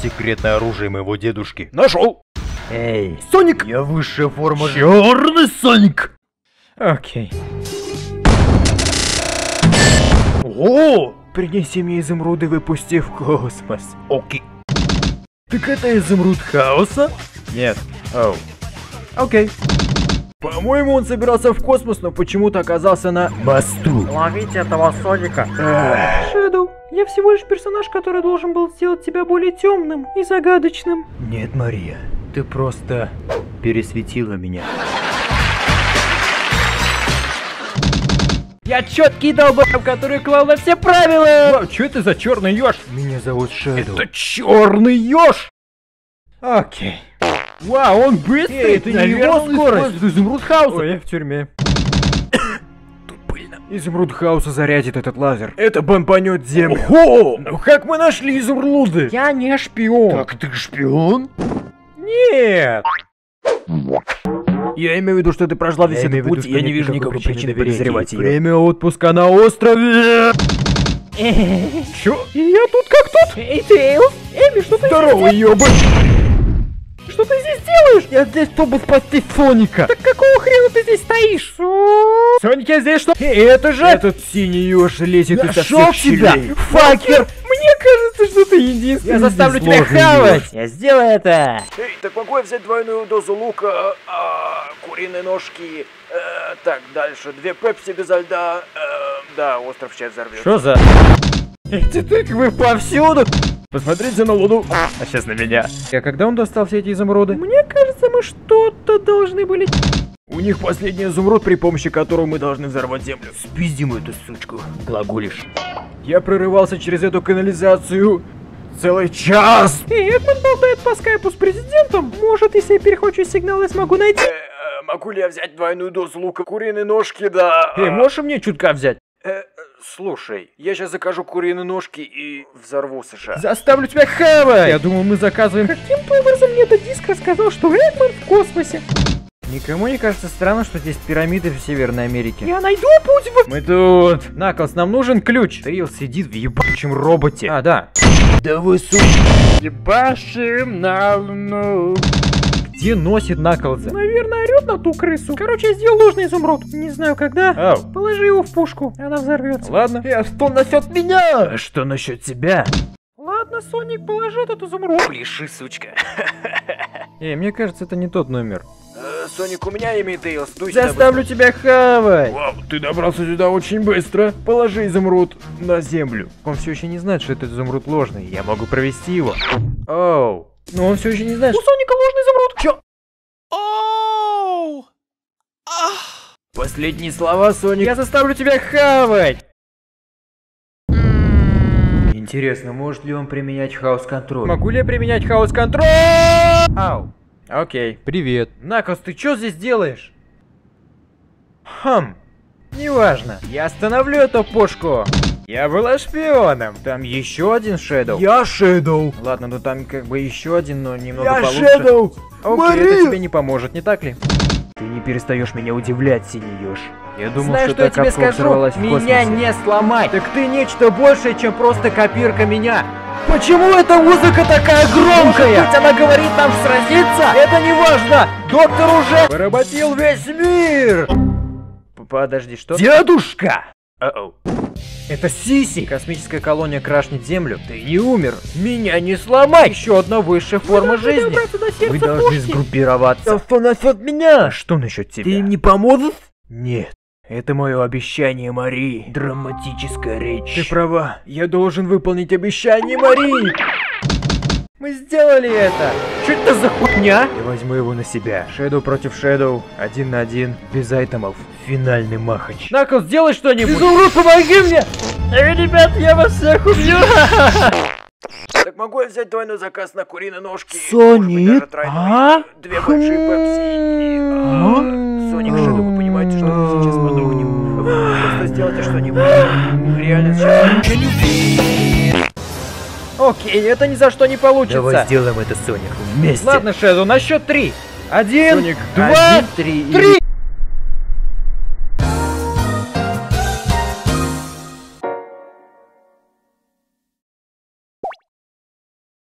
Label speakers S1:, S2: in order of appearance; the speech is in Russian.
S1: секретное оружие моего дедушки.
S2: Нашел!
S1: Эй,
S2: Соник!
S1: я высшая форма...
S2: Черный Соник!
S1: Окей.
S2: О!
S1: Принеси мне изумруды, выпусти в космос.
S2: Окей. Так это изумруд хаоса?
S1: Нет. Оу.
S2: Окей. По-моему, он собирался в космос, но почему-то оказался на мосту.
S1: Ловите этого Соника.
S3: Шэдоу, я всего лишь персонаж, который должен был сделать тебя более темным и загадочным.
S1: Нет, Мария, ты просто пересветила меня.
S3: Я четкий долбоеб, который клал на все правила!
S2: Вау, что это за черный еж?
S1: Меня зовут Шэдоу.
S2: Это черный еж!
S1: Окей.
S2: Вау, он быстрый!
S1: Эй, это не его скорость.
S2: изумруд хаоса.
S1: Ой, я в тюрьме. Изумруд хаоса зарядит этот лазер.
S2: Это бомбанет землю. Ого! Ну как мы нашли изумруды?
S3: Я не шпион.
S2: Так ты шпион?
S1: Нет!
S2: Я имею в виду, что ты прошла весь
S1: Я
S2: этот
S1: виду,
S2: путь, и я не вижу
S1: никакой причины
S2: подозревать ее.
S1: Время отпуска на острове!
S2: Чё?
S3: И я тут как тут. Эй, Тейлз! Эми, что ты
S2: Здорово, ёба!
S3: Что ты здесь делаешь?
S2: Я здесь, чтобы спасти Соника!
S3: Так какого хрена ты здесь стоишь?
S2: Соник, я здесь что? Это же...
S1: Этот синий еж лезет изо
S2: Нашел
S1: всех
S2: тебя! Факер!
S3: Мне кажется, что ты единственный.
S2: Я заставлю тебя хавать!
S1: Я сделаю это!
S2: Эй, так могу я взять двойную дозу лука, а, куриные ножки, э, так, дальше, две пепси без льда, э, да, остров сейчас взорвется.
S1: Что за...
S2: Эти тыквы повсюду! Посмотрите на луну, а сейчас на меня.
S1: А когда он достал все эти изумруды?
S3: Мне кажется, мы что-то должны были...
S2: У них последний изумруд, при помощи которого мы должны взорвать землю. Спиздим эту сучку. Глаголишь. Я прорывался через эту канализацию целый час.
S3: Эй, Эдмон болтает по скайпу с президентом. Может, если я перехвачу сигнал, я смогу найти...
S2: Э, э, могу ли я взять двойную дозу лука, куриные ножки, да?
S1: Эй, можешь и мне чутка взять?
S2: Э, слушай, я сейчас закажу куриные ножки и взорву США.
S1: Заставлю тебя хавать! Я думал, мы заказываем...
S3: Каким-то образом мне этот диск рассказал, что Эдмон в космосе.
S1: Никому не кажется странно, что здесь пирамиды в Северной Америке?
S3: Я найду путь в...
S1: Мы тут! Наклс, нам нужен ключ! Тейл сидит в ебучем роботе. А, да.
S2: Да вы сука.
S3: Ебашим на луну.
S1: Где носит Наклза?
S3: Наверное, орет на ту крысу. Короче, я сделал ложный изумруд. Не знаю когда.
S1: Ау.
S3: Положи его в пушку, она взорвется.
S1: Ладно.
S2: А что насчет меня? А что насчет тебя?
S3: Ладно, Соник, положи этот изумруд.
S2: Пляши, сучка.
S1: Эй, мне кажется, это не тот номер.
S2: Э, Соник, у меня имя Тейлс, дуй
S1: Заставлю тебя хавать!
S2: Вау, ты добрался сюда очень быстро. Положи изумруд на землю.
S1: Он все еще не знает, что этот изумруд ложный. Я могу провести его. Оу. Но он все еще не знает,
S3: У Соника ложный изумруд.
S2: Чё? Последние слова, Соник.
S1: Я заставлю тебя хавать! Интересно, может ли он применять хаос-контроль? Могу ли я применять хаос-контроль? Ау. Окей. Привет. Наклс, ты что здесь делаешь? Хм. Неважно. Я остановлю эту пушку. Я была шпионом. Там еще один Шэдоу.
S2: Я Шэдоу.
S1: Ладно, ну там как бы еще один, но немного
S2: Я
S1: получше.
S2: Шэдоу.
S1: Окей, это
S2: Мария!
S1: тебе не поможет, не так ли? Ты не перестаешь меня удивлять, синий еж. Я думал,
S3: Знаешь,
S1: что,
S3: что я тебе скажу? Меня
S1: космосе.
S3: не сломать.
S1: Так ты нечто большее, чем просто копирка меня.
S2: Почему эта музыка такая громкая?
S3: Может быть, она говорит нам сразиться?
S1: Это не важно! Доктор уже поработил весь мир! Подожди, что?
S2: Дедушка!
S1: Оу. Это Сиси! Космическая колония крашнет Землю. Ты не умер. Меня не сломай! Еще одна высшая форма жизни. Мы должны сгруппироваться.
S2: Что насчет меня?
S1: А что насчет тебя?
S2: Ты им не поможешь?
S1: Нет. Это мое обещание, Мари.
S2: Драматическая речь.
S1: Ты права. Я должен выполнить обещание, Мари. Мы сделали это! Что это за хуйня? Я возьму его на себя. Шэдоу против Шэдоу. Один на один. Без айтемов. Финальный махач. Наклз, сделай что-нибудь!
S2: Изумруд, помоги мне!
S3: Эй, ребят, я вас всех убью.
S2: Так могу я взять двойной заказ на куриные ножки?
S3: Соник? А?
S2: Две большие пепси и... а, Соник, Шэдоу, вы понимаете, что мы сейчас подохнем? Вы Просто сделайте что-нибудь. Реально сейчас...
S1: Окей, это ни за что не получится.
S2: Давай сделаем это, Соник, вместе.
S1: Ладно, Шэдоу, на счет три. Один,
S2: Соник,
S1: два,
S2: один, три
S1: три.